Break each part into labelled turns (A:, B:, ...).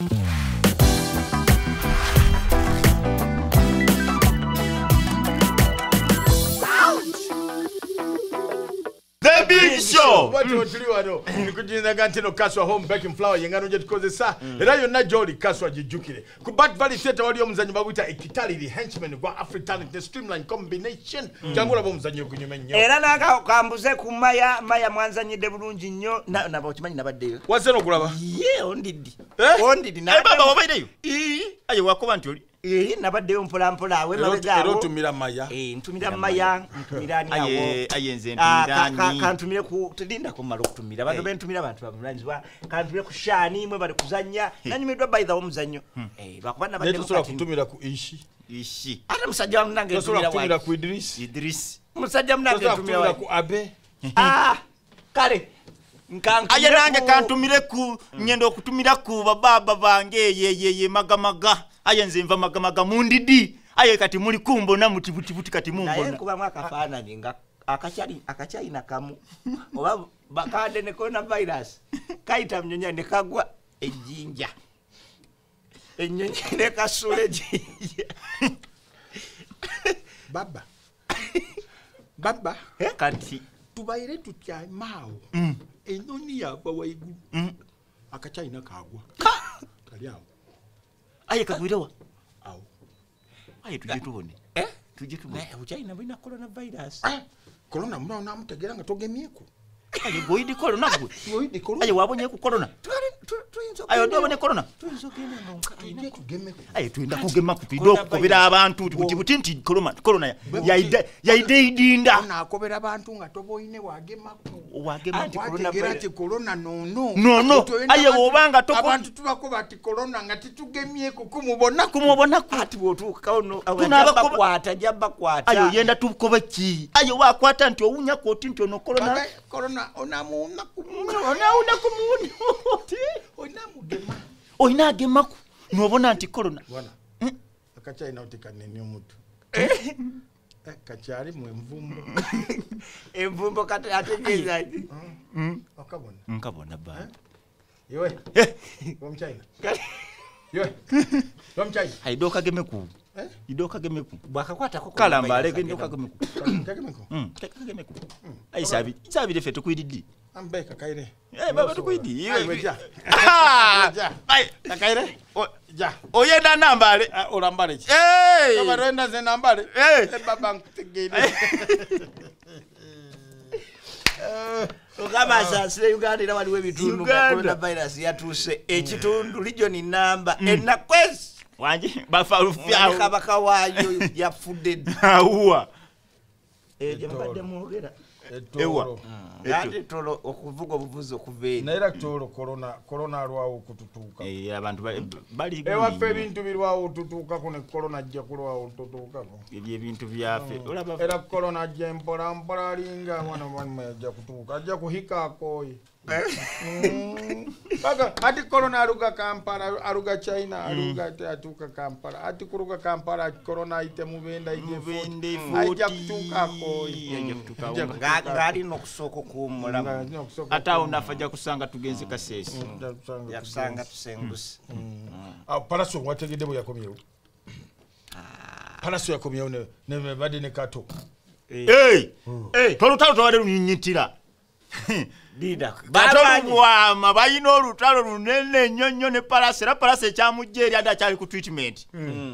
A: Yeah. Show.
B: bwatyo no wano. Nikutinzaga nti no kaswa home baking flower. Yengano gye tukozesa era yonna gyoli kaswa gijjukire ku bat valley theatre waliyo omuzanyo baguyita ekitaliri henchman gwa african the streamline combination. Jangu olaba omuzanyo ogunyuma ennyo
C: era nakakambuze ku maya maya mwanzanyidde bulungi nnyo Na- naba okimanyi nabaddeyo
B: wazze n'okulaba
C: ye ondiddi
B: Eh?
C: ondiddi
A: Eh, baba wabaireyo aye wakuba nti oli
C: eri nabaddeyo mpolampola awe
B: era
C: mabegaawo
B: otumira maya.
C: Ntumira maya ntumira Ah, ka- ka-
A: ntumirani
C: kantumire ku tedindako mala okutumira. Bantu
A: Eh.
C: bentumira bantu bavunanyizibwa kantumire ku shaani mwe bali kuzanya nanyumiddwa baitha omuzanyo Eh, bakuba
B: naye
C: nabadde
B: tosobola
C: mukati-
B: kutumira ku ishi.
A: Ishi.
C: Ate musajja
B: tosobola kutumira
C: ntumira
B: ku idrisi
A: idris.
C: Musajja munange
B: tosobola
C: ntumira
B: kutumira
C: wa
B: ku abe.
C: Ah, kale.
A: Aye nange
C: ku-
A: kantumire ku ngenda okutumira ku bababa bange yeyeye magamaga aye nze nva magamaga mundidi. Aye kati muli kumbona mutibutibuti kati
C: naye
A: mumbona
C: nkubamu akafaananyi nga akakyalina kamu. Oba bakande ne coronavirus kayita munyonyi ne kagwa ejjinja. Enyonyi ne kasula ejjinja.
B: Baba. Baba.
A: Kati
B: tubaire tutyamaawo
A: Mm.
B: enyoni yava waigulu.
A: Mm.
B: akacyayina kagwa kali awo
A: aye kagwirewa
B: awo
A: aye tujje tubone
C: Eh?
A: tujje tubone
C: ukyalina bulina coronavirus.
B: Ah, korona munawo namutegeera nga togemyeko
A: aye goidi korona gwe
B: Oidde korona.
A: aye wabonyeku korona aye odi wabone korona aye twenda kugemaku twidde okukobera abantu tibutibuti nti korona yaide- yaideidinda
B: onakobera abantu nga toba oyine wagemako
A: wagema
C: Anti-
B: wategeera ti korona nono
A: Nono. Aye,
B: abantu-
A: wobanga toko-
B: abantu tubakuba ti korona nga titugemyeko kumubona
A: kumubonaku
C: ati bwotuukawo
A: Tunaaba kuba-
C: jabakwata
A: aye oyenda tukobe ki? Aye wakwata nti owunyaku oti nti ono korona
B: Baga- korona onamuwuna
A: oyina agemaku. Nobona nti korona
B: wana akacyayina oti kanene omutu. Kakyali mu envumbo
C: envumbo ategeeza nti.
B: Okabona
A: nkabona ba
B: iwe omucyayina iwe omucyayina
A: aide okagemeku
B: Eh?
A: ide okagemeku
C: bwakakwatako
A: kalamba aleke ide okagemeku
B: kagemeko
A: kagemeku aye sabi sabire fe tukwididi
B: ambe kakaire
A: Eh, baba tukwidi
B: Aye, weja.
A: Ah!
B: Weja.
A: Aye,
B: kakaire
A: o-
B: ja
A: oyenda nambale
B: Ah, olambale ki
A: Hey!
B: abarenda ze nambale
A: Eh.
B: Eh, baba nkutegeere
C: ogamba asaasire uganda era waliwo ebitundu nga
A: Uganda.
C: coronavirus. Yatuuse ekitundu regioni namba enakwezi
A: wanje bafalufyawo
C: kabaka waayo yafudde
A: awuwa
C: eyo gyemubadde mwogera
B: ettolo.
C: Ate tolo okuvuga obuvuzi okuva eri.
B: Naye era tolo korona alwawo okututuuka
A: Eh, abantu ba- bali
B: ewaffe ebintu birwawo tutuukako ne korona ajja kulwawo tutuukako.
A: Ebyo ebintu byaffe olaba
B: era korona ajja empola mpola alinga mwana mwalimu ajja kutuuka ajja kuhika akooye. Paka, ati korona aluga kampala aluga china aluga ate atuuka kampala. Ati kuruga kampala korona ayite mubenda
A: Mubende
B: ajja
A: futi.
B: kutuuka akooye
A: Ajja kutuuka
B: Ajja
A: wunga.
B: kutuuka
C: Nga- ng'alina okusooka okuwummulamu
A: ate awo nafa ajja kusanga tugenze kaseesi
C: yakusanga tusenguse
B: Ah, palaso wategedde bwe yakomyewo palaso yakomyewo ne- ne badde ne kato.
A: Tolutalo tobadde lunyinyitira olubwama balina olutalo lunene nnyo nnyo ne palasi. Era palasi ekyamujja eri ate akyali ku treatment.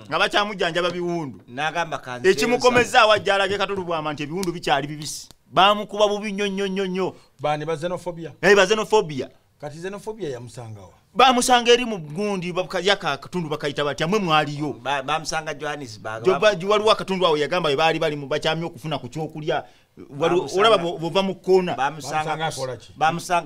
A: Nga bakyamujjanjaba biwundu
C: nagamba kanze
A: ekimukomeza awajja alage kati olubwama nti ebiwundu bikyali bibisi. Bamukuba bubi nnyo nnyo nnyo nnyo.
B: Ba xenophobia.
A: Eba xenophobia.
B: Kati xenophobia yamusangawa
A: bamusanga eri mu gundi yaka akatundu bakayita batya? Mwe mwaliyo.
C: Ba- bamusanga johannesburg.
A: Waliwo akatundu awo yagamba we baali bali mu bakyami okufuna ku kyokulya olaba bwo- bwova mu koona
C: bamusanga
B: ki?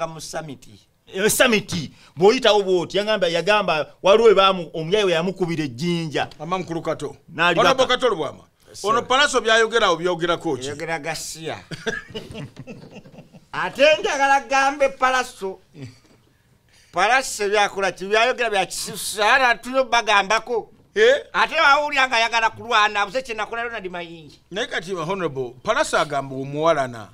C: mu samiti
A: Eh, samiti bw'oyitawo bwoti yagamba yagamba waliwo omuyayi we yamukubira ejjinja.
B: Ama mukulu kato.
A: N'ali
B: ono
A: baka.
B: bokato olubwama ono palaso byayogerawo byogerako ki?
C: Eyogera gasiya ate njagala gambe palaso palaso byakola tibyayogera byakisusaana tuyo bagambako.
B: Eh,
C: ate wawulya nga ayagala kulwana buze kyenakola ronald mayingi.
B: Naye kati honorable palaso agamba omuwalana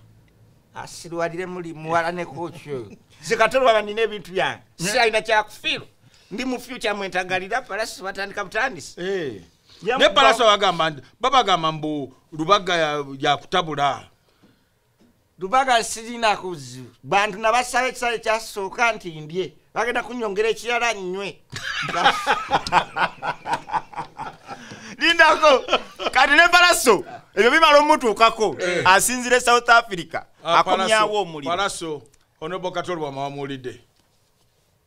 C: asirwalire muli muwalaneko kyo zikatolwaba nina ebintu byange. Si alina kyakufiirwa ndi mu future mwentagalira palasi batandika butandisi
B: Eh. Ne palasa bagamba babagamba mbu lubaga ya- yakutabula
C: lubaga sirina kuzibu bantu nabasaba ekisale kyasooka nti ndye bagenda kunyongera ekirala nnywe.
A: Lindako kati ne palaso ebyo bimala omutuukako. Asinzire south africa
B: Ah,
A: akomyawo omuliro
B: onobo katolwa mawamuwulidde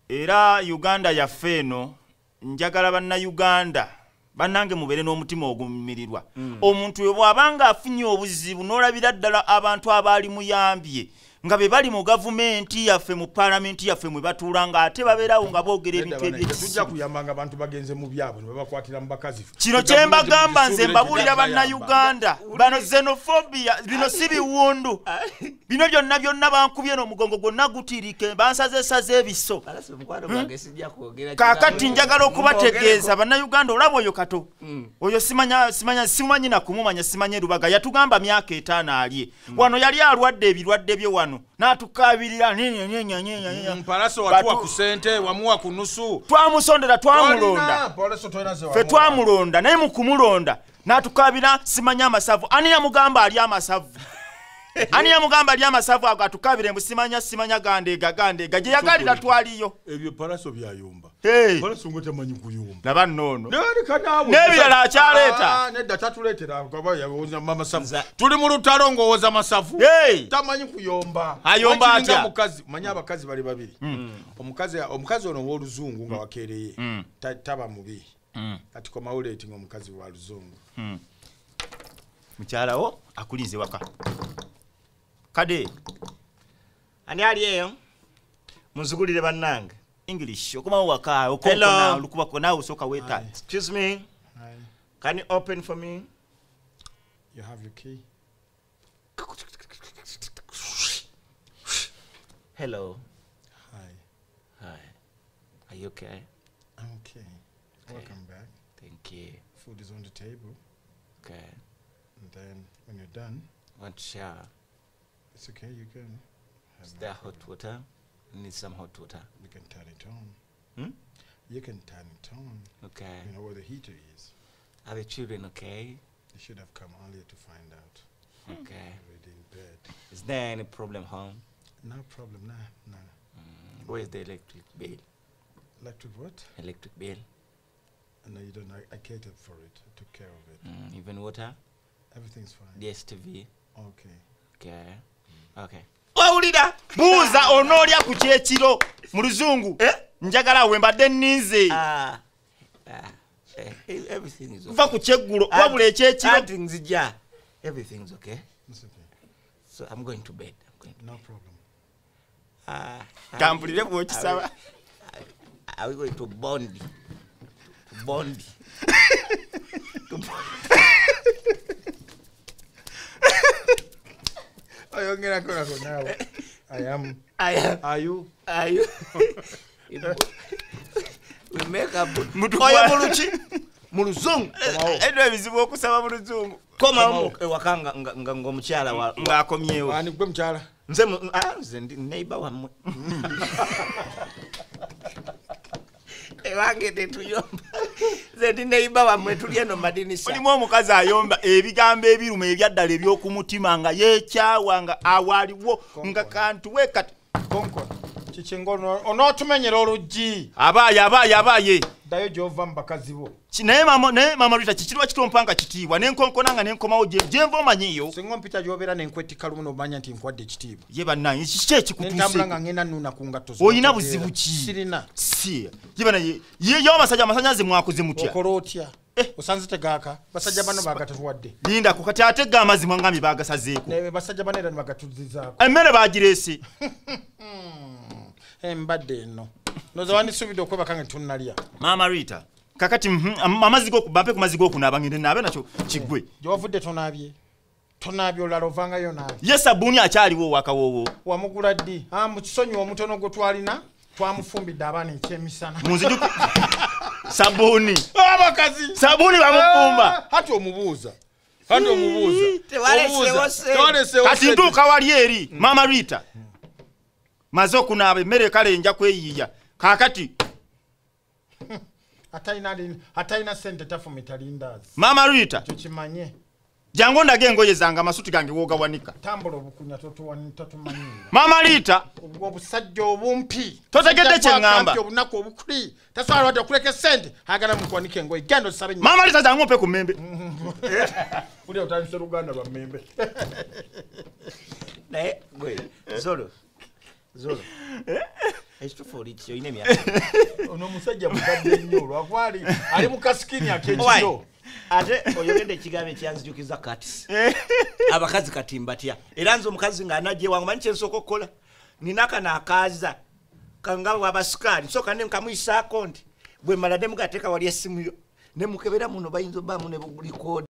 A: era uganda yaffe eno njagala bannayuganda bannange mubeere n'omutima ogumirirwa omuntu we bw'abanga afunye obuzibu n'olabira ddala abantu abaali muyambye nga be bali mu gavumenti yaffe mu paalamenti yaffe mwe batuula ng'ate babeerawo nga boogera ebintu
B: tujja
A: ebyekisibu
B: kuyambanga abantu bagenze mu byabwe ne babakwatira mu bakazi
A: kino kye mbagamba nze mbabuulira
B: kuyamba.
A: bannayuganda. Bano xenofobia bino si biwundu. Bino byonna byonna bankubye n'omugongo gwonna gutiirike bansazesaze ebiso.
C: Kwogera
A: kaakati njagala okubategeeza. Bannayuganda olaba oyo kato. Oyo simanya simanya simumanyi nakumumanya simanye lubaga. Yatugamba myaka etaano alye. Wano yali alwadde ebirwadde bye wano n'atukaabirira
B: Mm, palaso watuwa ku sente wamuwa ku nusu.
A: Twamusondera twamulonda.
B: Wamuwa.
A: twamulonda naye mu kumulonda n'atukaabira simanya amasavu. Ani yamugamba ali amasavu? Ani yamugamba ali amasavu ago atukabire mbu simanya simanya gandeega gandeega gye yagalira twaliyo.
B: Ebyo palaso byayumba
A: Hey,
B: palaso ngo tamanyi kuyumba.
A: Laba nnono.
B: N'ebirala
A: akyaleeta.
B: nedda tatuleetera tuli mu lutalo ng'owoza masafu
A: Hey!
B: tamanyi kuyomba.
A: Ayomba atya?
B: mukazi manyi abakazi bali babiri. Omukazi omukazi ono w'oluzungu nga wakereye
A: Mm.
B: ta- taba mubi. Kati komawuleeti nga omukazi wa luzungu.
A: Mukyalawo akulinze waka. Kade.
C: Ani ali eyo? Munzigulire bannange
A: english. Okomawo waka
C: Hello.
A: okonkona olukubako naawe osooka weeta
C: excuse me. Can you open for me?
B: You have your key.
C: Hello.
B: Hi.
C: Hi. Are you okay?
B: I'm okay. Welcome back.
C: Thank you.
B: Food is on the table.
C: Okay.
B: And then when you're done
C: want to shower
B: it's okay you can
C: is there
B: a-
C: hot water need some hot water.
B: You can turn it on.
C: Hmm?
B: you can turn it on.
C: Okay.
B: You know where the heater is.
C: Are the children okay?
B: They should have come earlier to find out.
C: Okay.
B: Already in bed.
C: Is there any problem home?
B: No problem nah nah.
C: Mm. where is the electric bill?
B: Electric what?
C: Electric bill.
B: And no you don't I, I catered for it I took care of it.
C: Mm. even water?
B: Everything's fine.
C: Dstv
B: okay.
C: Okay. Okay. Wawulira
A: buuza onoolya ku kyekiro. Mu luzungu.
C: Eh?
A: njagala we mbadde nninze.
C: Ah, ah, eh, eh, everything is okay.
A: va ku kyeggulo
C: Anti-
A: wabula ekyekiro
C: nzija everything's okay. So i'm going to bed.
B: No problem.
C: Ah,
A: kampulire bw'okisaba.
C: are we- are we going to bondi? To bondi. To Bondi.
B: oyongerako nako nawe i am.
C: I am-
B: are you?
C: Are you- we make
A: up.
C: oyo mu luki mu luzungu
A: eddo ebizibu okusaba mu luzungu
C: komawo ewaka nga- wa-
A: ng'akomyewo
B: ani gwe mukyala
C: nze mu- ah, nze ndi neiba wammwe ewange tetuyomba nze ndi neiba wammwe tuli eno madinisa.
A: Mulimu omukazi ayomba ebigambo ebiruma ebyaddala ebyokumutima nga yeekyawa nga awaaliwo nga kantuwe kati
B: konkona kikinga ono- onootumenyera oluggi
A: abaaye abaaye abaaye
B: ddayo gyova mu bakazi bo
A: naye mama rita kikirwa kitompanga kitiibwa nenkonkona nga nenkomawo gye gyenva omanyiyo
B: singa ompita gyobeera nenkwetika lumu nomanya nti nkuwadde ekitiibwa
A: ye bannange kiki
B: nentambula nga ngenda nuna ku ngatto
A: Oyina buzibu ki?
B: sirina
A: si ye bana ye ye yo amasajja amasanyaze mwakoze mutya
B: okola otya
A: Eh.
B: osanze tegaaka basajja bano bagatatuwadde
A: lindako kati ate ga amazima ngambye bagasazeeko
B: basajja bano era nebagatuzizaako
A: emmere bagireese
B: embadde eno noza wandisuubidde okwebaka nga tunnalya.
A: Maama rita kakati mhm, am- amazzi goku- bampe ku mazzi g'okunaaba ngende naabe nakyo kiggwe
B: gyewavudde tonaabye. Tonaabye olala ovangayo naabye
A: ye sabuuni akyaliwo wakawoowo
B: wamugula ddi? Ah, mu kisonyiwa omutono gwe twalina twamufumbidde abaana ekyemisana.
A: Sabuuni
B: abakazi!
A: Sabuuni bamufumba.
B: Hati omubuuza. Hati omubuuza.
C: Tewalesewo
B: Omubuuza.
C: sente.
B: Tewalesewo
A: kati ntuuka wali eri maama rita maze okunaaba emmere kale nja kweyiiya. Kaakati
B: atalina lin- atalina sente tafumita lindazi
A: maama rita
B: ekyo kimanye
A: jangu ondage engoye zange amasuti gange wogawanika
B: tambula obukunya totumanyira
A: maama rita
B: obwo obusajja obumpi.
A: Totegedde kye ŋŋamba.
B: Obusajja obunaku obukuli. Tasobola wadde okuleka esente agala mukwanika engoye. Genda osabe
A: maama rita jangu ompe ku mmembe.
B: Uli otandise luganda lwa mmembe.
C: Naye gwe zolo zolo ekitufu oli ki olina emyaka
B: ono omusajja mukadde nnyo lwakwali ali mu kasikini ak'ekiro
C: ate oyogedde ekigambo ekyanzijukiza kati abakazi kati mbatya era nze omukazi ng'anajja ewange manyi kyensooka okukola nina kano akaaza kanga wabasukaali nsooka ne nkamuyisaako nti bwe mala ne mugateeka wali essimu yo ne mukebera muno bayinza obbaamu ne bulikoodi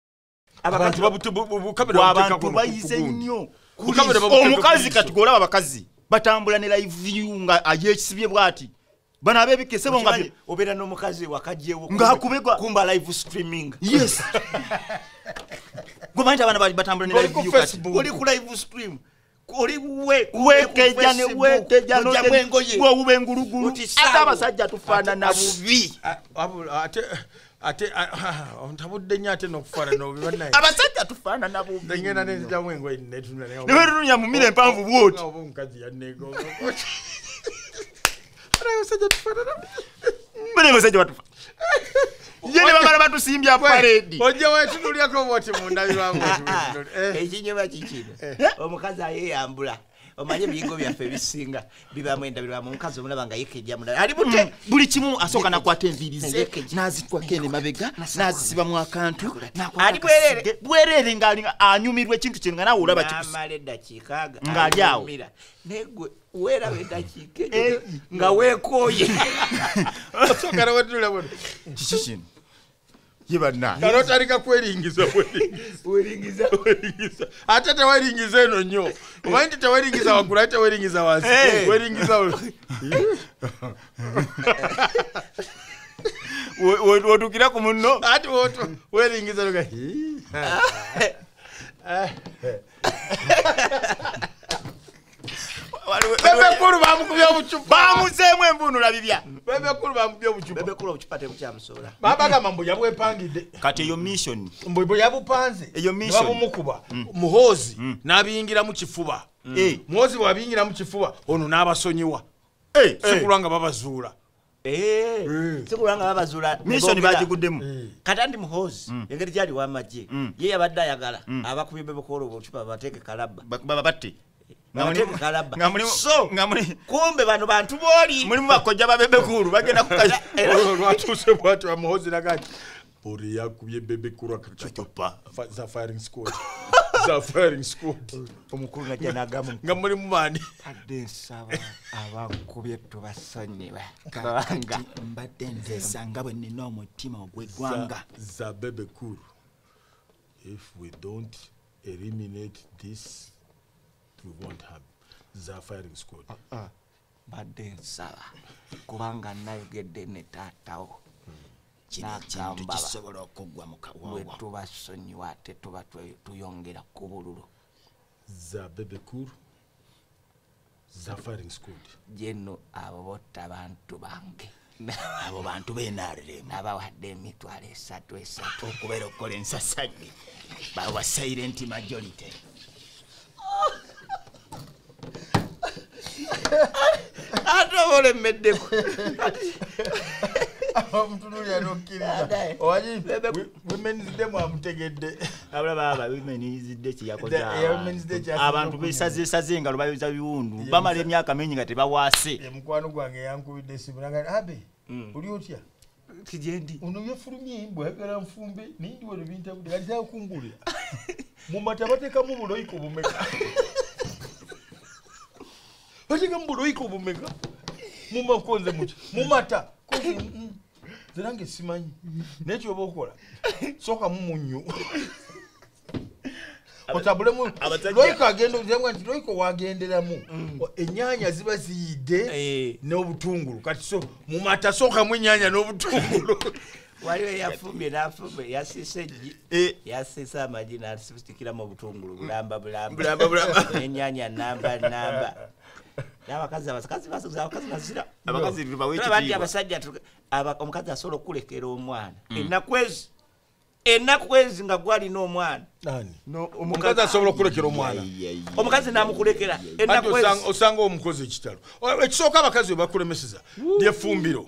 B: abantu
A: bayize nnyo omukazi kati golaba abakazi batambula ne live nga ayekisibye bwati. Bano abebikesebo nga
C: obeera n'omukazi wakajjewo
A: Ng'akubibwa.
C: kumba live streaming.
A: Yes. Gwemanyi abaana bali batambula ne live kati.
C: Oli ku live stream.
A: Wekeja ne wekeja
C: nojamu engoye.
A: bwowuba engulugulu ate abasajja tufaanana bubi
B: ate ate ontabudde nnyo ate n'okufaanana obi bannaye.
A: Abasajja tufaanana bubi.
B: Ngenda nenzijamu engoye netuna
A: ne wetutunya mu mira empanvu bwoti.
B: Oba omukazi yanneegonga abasajja tufaanana
A: bene basajja batufa. Ye ne bamala batusimbya paredi.
B: ojja wetunulyako bwoti mundabirwamu
C: ekinyuma kikino omukazi ayeyambula omanye ebiyigo byaffe ebisinga bibamu endabirwamu omukazi omulaba nga yekeja mulala. Ali bute
A: buli kimu asooka nakwata enviiri ze n'azitwako eno emabega n'azisiba mu akantu
C: Ali bwereere.
A: bwereere ngaali anyumirwa ekintu kino nga nawe olaba kikusa
C: namala eddakiika
A: Ng'ali awo.
C: naye gwe weeraba eddakiika
A: Eh.
C: eyo nga weekooye.
B: Osokana wetunula bwe.
A: Kiki kino? Ye bannange
B: kale otandika kweringiza weringiza weringiza ate teweringiza eno nnyo omanyi nti teweringiza waggulu ate teweringiza wansi
A: Eh.
B: weringiza
A: wotukira ku munno?
B: Ati woto weringiza luga bebekulu bamukubya obucupa.
A: Bamuzeemu envunula bibya
B: bebekulu bamukubya obucupa.
C: Bebekula obucupa tebukyamusobola
B: babagamba mbu yabwepangidde.
A: Kati eyo mission.
B: Mbu bwe yabupanze
A: Eyo mission.
B: nebabumukuba muhoozi n'abiyingira mu kifuba.
A: Eh.
B: muhoozi bwabiyingira mu kifuba ono n'abasonyiwa.
A: Eh, eh.
B: sikulwa nga babazuula.
C: Eh, sikulwanga babazuula.
A: Mission bagiguddemu
C: kati andi muhoozi engeri gyali wamagye
A: Mm.
C: ye yabadde ayagala abakubye bebukola obucupa babateeke kalabba.
A: Ba-
C: kumbe bano bantu booli
A: mulimu bakojja babebekulu bagenda kukazi
B: olwo lwatuuse bwati wamuhoozi naga nti yakubye bebekulu akacupa za firing squad. Za firing squad.
C: Omukulu najja nagamu.
B: Nga mulimu maani?
C: Adde nsaba abankubye tubasonyiwe.
A: Kati mbadde nteesa nga bwe nina omutima ogw'eggwanga
B: za bebekulu if we don't eliminate this we won't have za firing squad.
C: Badde nsaba kubanga nayogedde ne taatawo. N'agamba ba-
A: kisobola okuggwa mu kawawa.
C: Tubasonyiwa ate tuba tuyongera ku bululu.
B: Za bebekulu za firing squad.
C: Jeno abo botta bantu bange.
A: Abo bantu benarremu
C: nabawadde emitwalo esatu esatu.
A: Okubeera okukola ensasage bawa silent majority
C: ate oba olemmeddeko
B: omutunulya nokkiriza womens day mwamutegedde
A: abula baba bimenizidde kyeyakoze
B: The- yeah, Women's Day kyasinga
A: abantu
B: okunyuma.
A: besazesaze engalo bayoza biwundu. Bamala emyaka mingi nga tebawaase.
B: Mukwano gwange yankubidde esimu abe oli otya?
C: Kigendi
B: ono yefulumye bwayagala nfumbe naye ndi wano bintabudde alizakungulira mumata batekamu buloiko bumeka batekamu buloiko bumeka? Mumakonze muki mumata Konze, mm, simanyi naye kyoba okola sooka mumunyu. Otabulemu loiko agenda nti loiko wagenderamu. Ennyanya ziba ziyidde
C: Eh.
B: n'obutungulu. Kati so mumata sookamu ennyanya n'obutungulu
C: waliwo eyafumbye nafumbye yasiise eggi yasiise amagi nasitikiramu obutungulu bulamba bulamba. Enyanya namba namba abakazi abakazi abasajja omukazi asobola okulekera omwana. Ennaku ezi ennaku ezi nga gwalina omwana.
B: Nani?
C: No,
B: omukazi. Asobola okulekera omwana.
C: Omukazi namukulekera.
B: osanga- omukozi ekitalo. O- ekisooka abakazi bwe bakulemeseza lyefumbiro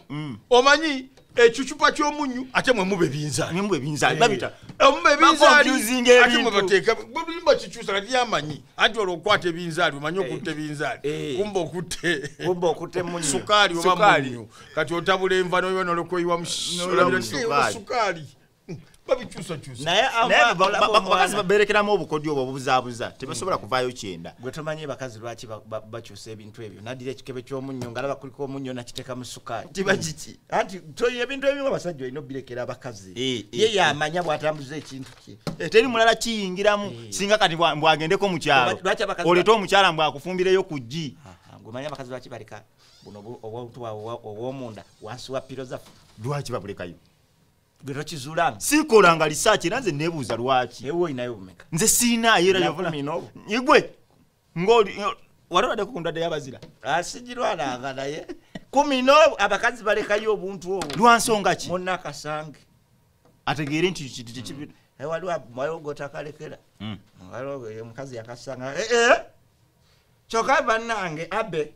B: omanyi ekicupa ky'omunyu ate mwe muba ebinzaali
A: nimwe binza babita.
B: omuba ebinzaali
A: Bakonfuzinga
B: ate mwe
A: ebintu.
B: bateeka bwebulimba kikyusa kati yamanyi. Anti olwo okwata ebinzaali omanyi okutta ebinzaali
C: Eh.
B: kumba okutte sukaali oba munyu. Kati otabula enva noba nolokoyiwa
A: N'olaba mu sukaali.
B: sukaali babikyusakyusa.
C: Naye
A: naye
C: ama-
A: ba-
C: olaba
A: ba- bakazi
C: omwana.
A: baberekeramu obukodyo obwo obubuzaabuza tebasobola kuvaayo kyenda.
C: Gwe tomanyi bakazi lwaki ba- ba- bakyusa ebintu ebyo? Nadira ekikebe ky'omunnyo nga alaba kuliko omunnyo nakiteeka mu sukaali.
A: Kiba kiki?
C: anti ebintu ebimu abasajja olina obirekera abakazi.
A: Eh, eh,
C: ye yamanya bwatambuza ekintu kye.
A: Eh, teri mulala kiyingiramu. Singa kati bwa- mbwagendeko mu kyalo.
C: Lwaki- lwaki abakazi
A: oleete omukyala mbwakufumbireyo ku ggi.
C: Gwemanyi abakazi lwaki baleka buno obu- obuntu bwabwe obw'omunda wansi wa piro zaffe
A: lwaki babulekayo
C: gwe tokizuulamu
A: sikolanga lisaaki era nze nebuuza lwaki.
C: Ewe olinayo bumeka
A: nze siinaayo era
C: Na
A: yovuna
C: kumi n'obu.
A: igwe ngaoli wali oladdeko ku ndwadde y'abazira
C: asigirwananga naye. Kumi n'obu. Abakazi balekayo obuntu obwo.
A: Lwansonga ki?
C: Munakasange
A: ategeere nti ki- ki- ki-
C: waliwo waliwo gotakalekera
A: Mm.
C: waliwo ye omukazi yakasanga. "Eh, eh, kyokka bannange abe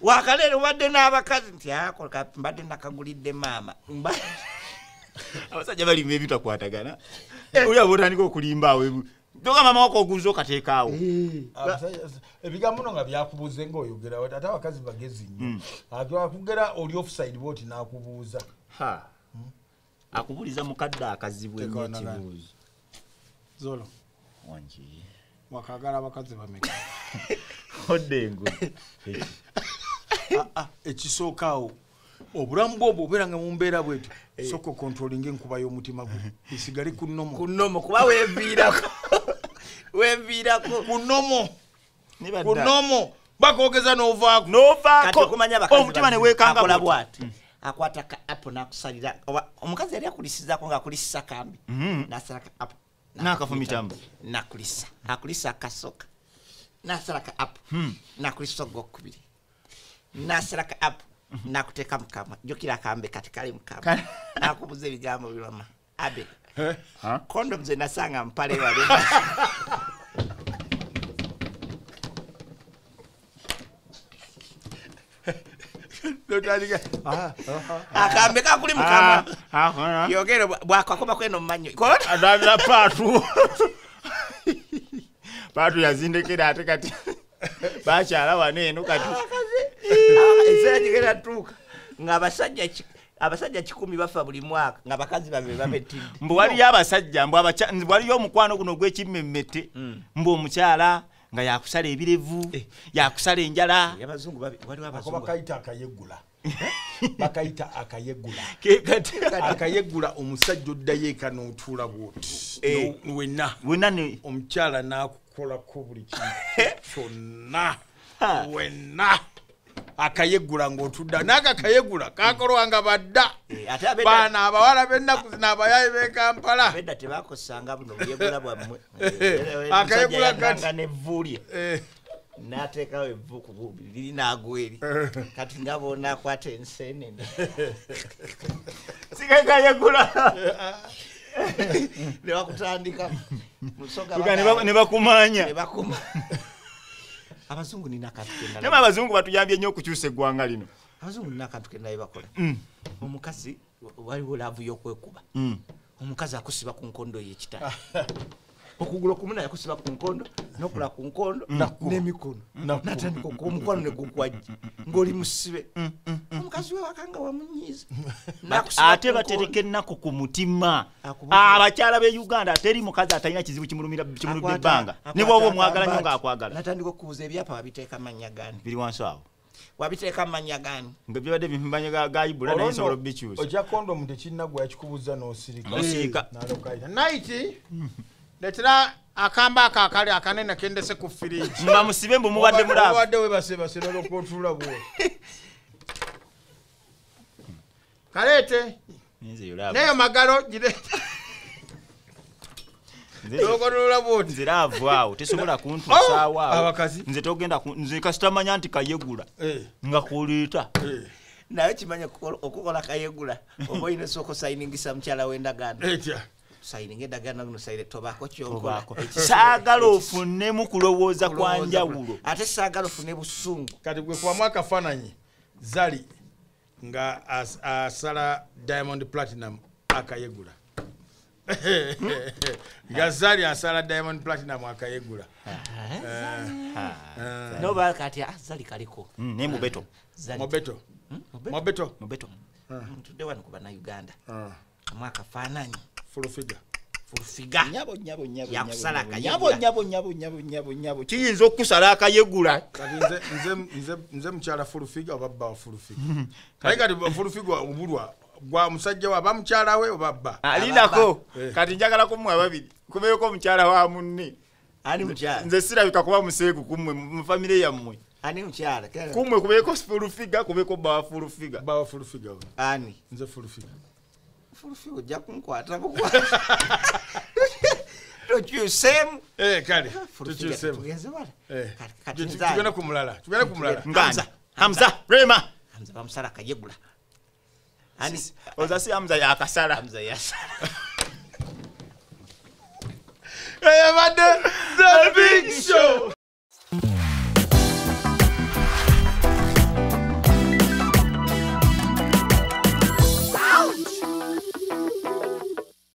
C: wakaleero obadde n'abakazi nti ka- mbadde nakagulidde maama
A: abasajja balimba ebitakwatagana oli aba otandika okulimba awo toka mama wako oguza okateekaawo
B: Abasajja- ebigambo no nga byakubuuze ngaoyogera wati ate abakazi bagezi nnyo akugera oli offside bwoti n'akubuuza.
A: Ha. akubuliza mukadde akazibu ennyo
B: Tekoonagana.
A: ekibuuzo
B: zolo.
A: Wangi
B: wakagala abakazi bameka.
A: Oddengo
B: ekisookaawo obulamu bwobwo obeera nga mumbeera bwetyo soka okontrolinga enkuba y'omutima gwe. Esigale ku nnomo.
C: Ku nnomo kuba weeviirako weeviirako
B: ku nnomo. Ku nnomo. Bakogeza n'ovaako.
A: Novaako. Omutima ne
C: bazibu.
A: weekanga
C: Akola
A: bw'oti.
C: bw'ati. Akwata ka apo nakusalira. Oba omukazi yali akulisizako ngaakulisisa kambi.
A: Mhm.
C: nasala ka apo
A: N'akafumitambo.
C: nakulisa akulisa akasoka nasala ka apo nakulisa ogwokubiri. Nasala ka apo nakuteeka mukamwa jukira akambe kati kali mukamwa
A: Kale.
C: nakubuza ebigambo birama abe. Kondom ze nasanga mpale wale
B: notandika.
C: Akambe kakuli mukamwa
A: Ah, ah, ah.
C: yogere bwakakoma kweno mumanyo
A: adabira paatu paatu yazindekera ate kati. Bakyala wano eno kati
C: ekiseera kigenda tuuka. Ngaabasajja ki- abasajja kikumi bafa buli mwaka nga bakazi babe babetidde
A: mbu waliyo abasajja mbu waliyo omukwano guno gw'ekimmemmette mbu omukyala nga yakusala ebirevu yakusala enjala.
C: Abazungu
B: bakayita akayeggula. Bakayita akayeggula. Akayeggula omusajja oddayo eka n'otuula bwoti
A: Eh.
B: Wenna
A: wena ne
B: omukyala n'akukolako buli kintu kyonna. Wenna akayeggula ng'otudda naga kayeggula kakolwanga badda.
C: Eh,
B: baana abawala b'ennaku zino abayayi b'e kampala.
C: Tebakosanga buno buyegula bwammwe.
B: Akayegula kati.
C: nevulye
B: Eh,
C: n'ateekawo evvu ku bubi liri n'agweri. Kati nga boona akwata ensenene
A: sikekayegula
C: newakutandika musoga
A: Tuga ne ba- ne bakumanya
C: abazungu nina akantu
A: naye
C: kenala
A: abazungu batuyambye nnyo okukyusa eggwanga lino.
C: Abazungu nina akantu kenaye bakola
A: Mm,
C: omukazi waliwo laavu y'okwekuba.
A: Mm.
C: omukazi akusiba ku nkondo yekitala okugulu okumu naye akusiba ku nkondo nokula ku nkondo n'emikono. Natandika okuba omukwano ne gugwajja ng'oli musibe. Omukazi we wakanga wamunyiiza
A: ate
C: ku
A: batereka ennaku ku mutima. Abakyala b'e uganda teri mukazi atalina kizibu kimulumira
C: Akwata-
A: ebbanga. ne bwoba omwagala nnyo ng'akwagala.
C: Natandika okubuuza ebyapa wabiteeka mannya gani
A: biri wansi awo.
C: Wabiteeka mannya gani
A: nga byabadde bimbanye ga ibula naye nsobola obikyusa
B: okya kondomu tekinnaggwa yakikubuza n'osirika.
A: N'osirika.
B: naiti letera akamba ako akali akanene kendese ku firiji
A: nga musibe mbu mubadde mulaavu
B: obadde webasebase nolokotula bwo kaleete neyo magalo gireete
A: Nze- laavu awo tesobola kuntusaawo awo. nze togenda nze kasitamanya nti kayegula. Nga kuliita.
C: Naye kimanya okukola- kayegula oba oyina sooka osayiningisa mukyala w'endagaano
B: etya
C: sayininga endagaano guno sayire tobaako kyonkola
A: Obaako. saagala ofunemu kulowooza kwa njawulo.
C: Ate saagala ofune busungu.
B: Kati gwe kubamu akafaananyi zali nga asala diamond platinum akayegula. Nga zali asala diamond platinum akayegula.
C: Noba kati ah, zali kaliko.
A: Mm, ne mubeto.
C: Zali-
B: mobeto
C: Hmm? Mubeto?
B: mobeto
A: mubeto.
C: Ntudde wano ku bannauganda
B: Ah,
C: amu akafaananyi fulufiga
A: nyabo nyabo nyabo
C: Yakusala
A: nyabo,
C: akayegula.
A: nyabo nyabo nyabo nyabo nyabo kiyinza okusala akayegula
B: nze- nze- nze- nze mukyala full figure oba bba wa full figure naye kati full figure obulwa gwa musajja we aba mukyala we oba bba?
A: Alinako.
B: Eh.
A: kati njagala kumwe ababiri kubeeko omukyala wa munne. Nze sirabika kuba museegu kumwe mu famire yammwe.
C: Ani mukyala?
A: Kumwe kubeeko fulufiga kubeeko bba wa fulufiga
B: bba wa full figure we.
C: Ani?
B: Nze full
C: fulufi ojja kunkwatako tokyusemu tugenze bala
B: tugenda ku mulala
C: hamza.
A: Rema
C: hamza.
B: Eh, the big show.